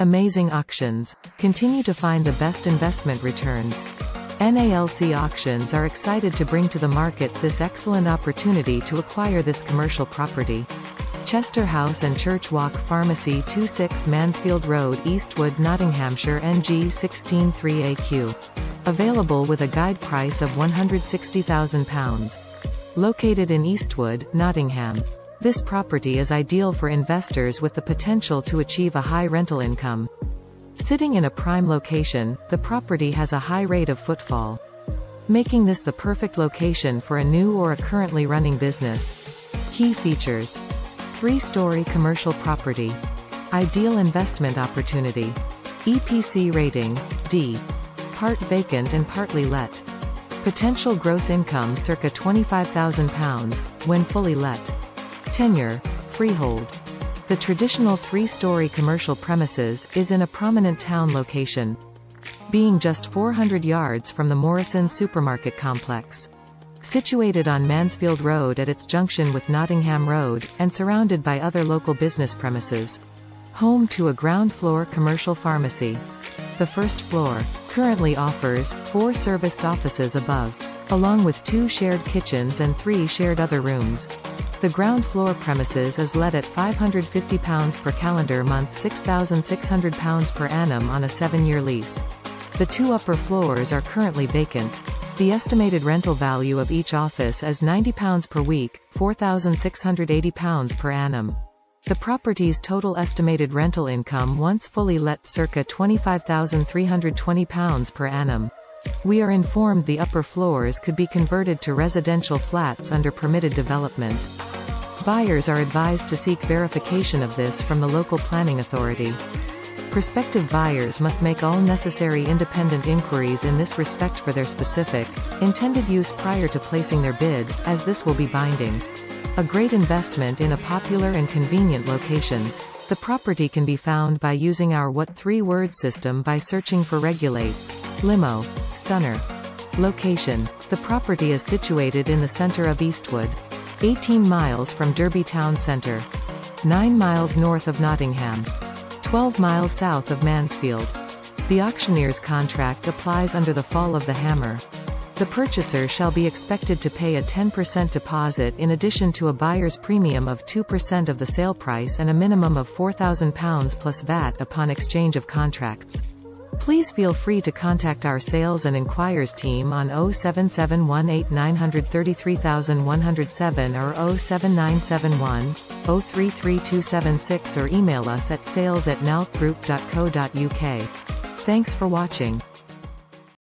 Amazing auctions. Continue to find the best investment returns. NALC Auctions are excited to bring to the market this excellent opportunity to acquire this commercial property. Chester House and Church Walk Pharmacy 26 Mansfield Road Eastwood Nottinghamshire NG 163AQ. Available with a guide price of £160,000. Located in Eastwood, Nottingham. This property is ideal for investors with the potential to achieve a high rental income. Sitting in a prime location, the property has a high rate of footfall. Making this the perfect location for a new or a currently running business. Key features. Three-story commercial property. Ideal investment opportunity. EPC rating, D. Part vacant and partly let. Potential gross income circa £25,000, when fully let. Tenure, freehold. The traditional three-story commercial premises is in a prominent town location. Being just 400 yards from the Morrison supermarket complex. Situated on Mansfield Road at its junction with Nottingham Road, and surrounded by other local business premises. Home to a ground-floor commercial pharmacy. The first floor currently offers four serviced offices above, along with two shared kitchens and three shared other rooms. The ground floor premises is let at £550 per calendar month £6,600 per annum on a seven-year lease. The two upper floors are currently vacant. The estimated rental value of each office is £90 per week, £4,680 per annum. The property's total estimated rental income once fully let circa £25,320 per annum. We are informed the upper floors could be converted to residential flats under permitted development. Buyers are advised to seek verification of this from the local planning authority. Prospective buyers must make all necessary independent inquiries in this respect for their specific, intended use prior to placing their bid, as this will be binding. A great investment in a popular and convenient location. The property can be found by using our What Three Word system by searching for regulates, limo, stunner. Location. The property is situated in the center of Eastwood. 18 miles from Derby Town Centre. 9 miles north of Nottingham. 12 miles south of Mansfield. The auctioneer's contract applies under the fall of the hammer. The purchaser shall be expected to pay a 10% deposit in addition to a buyer's premium of 2% of the sale price and a minimum of £4,000 plus VAT upon exchange of contracts. Please feel free to contact our sales and inquires team on 07718933107 or 07971 033276 or email us at sales at. Thanks for watching.